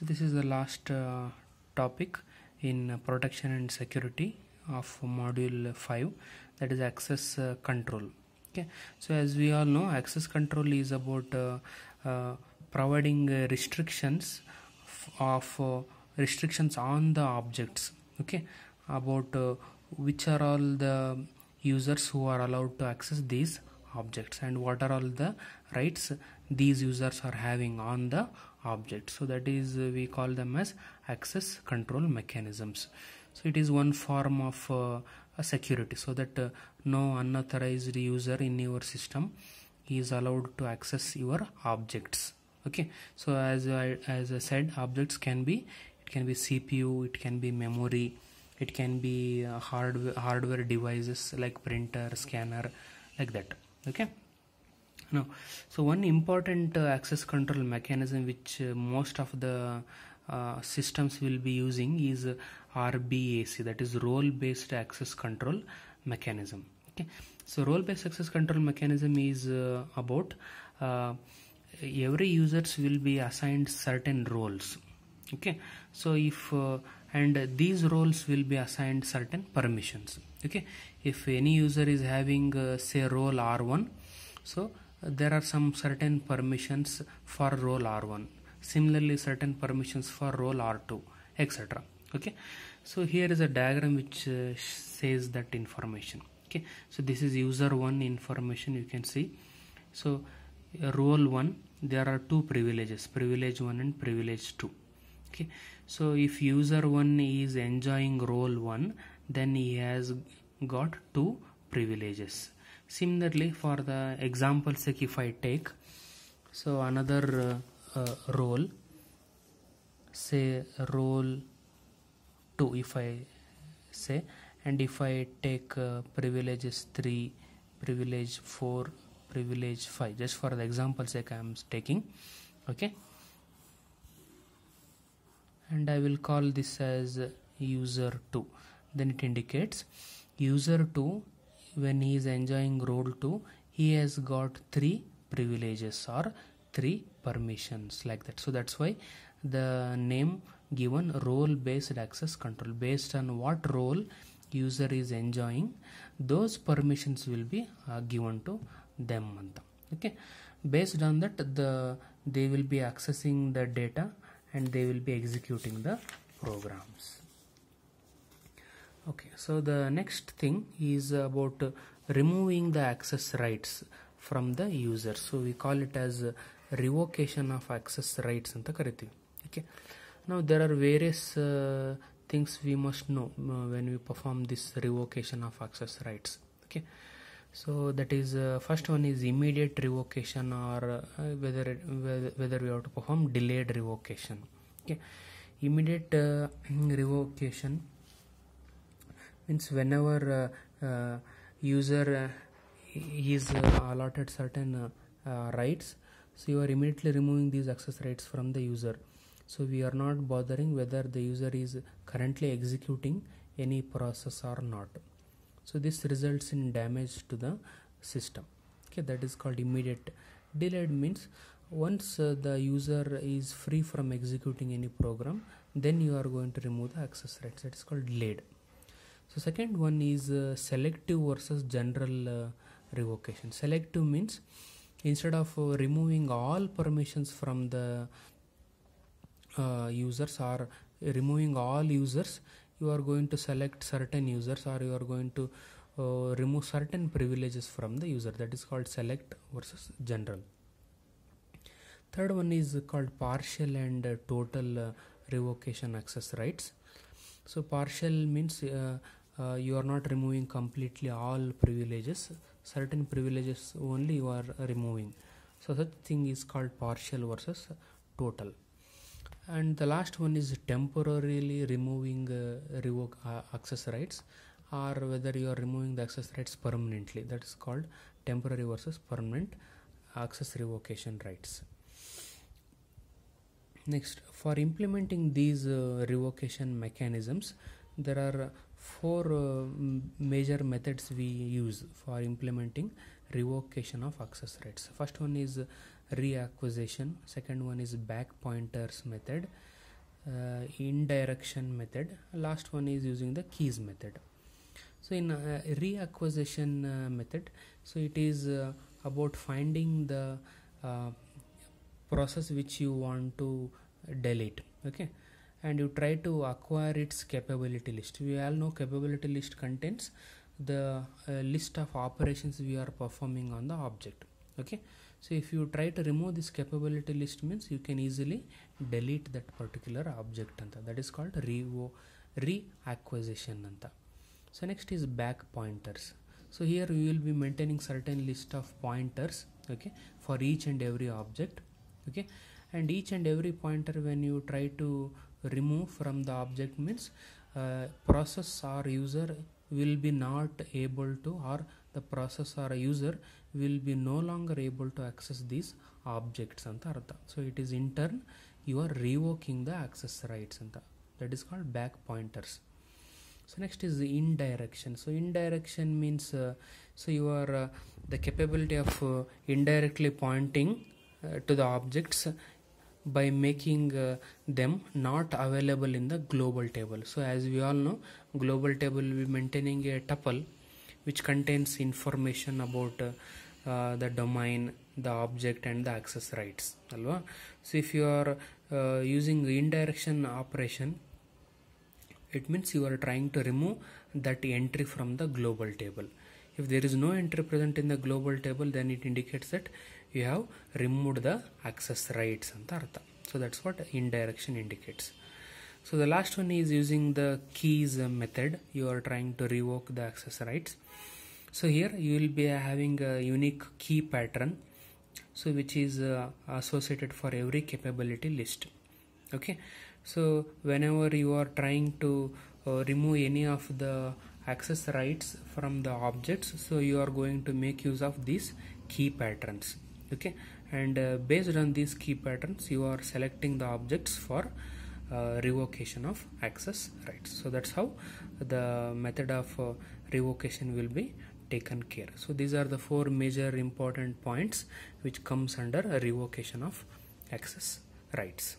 So this is the last uh, topic in protection and security of module 5 that is access uh, control. Okay, so as we all know, access control is about uh, uh, providing uh, restrictions of uh, restrictions on the objects. Okay, about which are all the users who are allowed to access these objects and what are all the rights these users are having on the object so that is uh, we call them as access control mechanisms. So it is one form of uh, security. So that uh, no unauthorized user in your system is allowed to access your objects. Okay? So as I, as I said objects can be it can be cpu it can be memory it can be uh, hardware hardware devices like printer scanner like that. Okay now so one important uh, access control mechanism which uh, most of the uh, systems will be using is RBAC that is role based access control mechanism. Okay. So role based access control mechanism is uh, about uh, every users will be assigned certain roles. Okay. So if uh, and these roles will be assigned certain permissions. Okay. If any user is having say role r1 so there are some certain permissions for role r1 similarly certain permissions for role r2 etc okay? So here is a diagram which uh, says that information. Okay? So this is user 1 information you can see. So uh, role 1 there are two privileges privilege 1 and privilege 2 okay? So if user 1 is enjoying role 1 then he has got two privileges similarly for the example sake if i take so another uh, uh, role say role 2 if i say and if i take uh, privileges 3 privilege 4 privilege 5 just for the example sake i am taking okay? And I will call this as user 2 then it indicates user 2 when he is enjoying role 2 he has got three privileges or three permissions like that. So that's why the name given role based access control. Based on what role user is enjoying those permissions will be uh, given to them okay? Based on that the they will be accessing the data and they will be executing the programs okay so the next thing is about uh, removing the access rights from the user so we call it as uh, revocation of access rights ಅಂತ ಕರಿತೀವಿ okay now there are various uh, things we must know uh, when we perform this revocation of access rights okay so that is uh, first one is immediate revocation or uh, whether, it, whether whether we have to perform delayed revocation okay immediate uh, revocation means whenever uh, uh, user uh, is allotted certain rights so you are immediately removing these access rights from the user. So we are not bothering whether the user is currently executing any process or not. So this results in damage to the system. Okay that is called immediate delayed means once uh, the user is free from executing any program then you are going to remove the access rights. That is called delayed so second one is uh, selective versus general uh, revocation. Selective means instead of uh, removing all permissions from the uh, users or removing all users you are going to select certain users or you are going to uh, remove certain privileges from the user. That is called select versus general. Third one is called partial and uh, total revocation access rights. So partial means uh, uh, you are not removing completely all privileges. Certain privileges only you are removing. So such thing is called partial versus total. And the last one is temporarily removing uh, revoke uh, access rights or whether you are removing the access rights permanently. That is called temporary versus permanent access revocation rights. Next for implementing these uh, revocation mechanisms there are four uh, major methods we use for implementing revocation of access rights first one is reacquisition. Second one is back pointers method uh, indirection method. Last one is using the keys method. So in uh, reacquisition uh, method so it is uh, about finding the uh, process which you want to delete. Okay and you try to acquire its capability list. We all know capability list contains the uh, list of operations we are performing on the object. Okay? So if you try to remove this capability list means you can easily delete that particular object anta. That is called revo reacquisition anta. So next is back pointers. So here we will be maintaining certain list of pointers okay for each and every object. Okay? And each and every pointer when you try to remove from the object means uh, process or user will be not able to or the process or user will be no longer able to access these objects ಅಂತ ಅರ್ಥ so it is in turn you are ರಿವೋಕಿಂಗ್ the access rights ಅಂತ that is called back pointers so next is the indirection so indirection means uh, so you are uh, the capability of uh, indirectly pointing uh, to the objects by making uh, them not available in the global table. So as we all know global table will be maintaining a tuple which contains information about uh, uh, the domain the object and the access rights. So if you are uh, using indirection operation it means you are trying to remove that entry from the global table. If there is no entry present in the global table then it indicates that you have removed the access rights ಅಂತ ಅರ್ಥ so that's what indirection indicates so the last one is using the keys uh, method you are trying to revoke the access rights so here you will be having a unique key pattern so which is uh, associated for every capability list okay so whenever you are trying to uh, remove any of the access rights from the objects so you are going to make use of these key patterns okay? And uh, based on these key patterns you are selecting the objects for uh, revocation of access rights. So that's how the method of uh, revocation will be taken care. So these are the four major important points which comes under revocation of access rights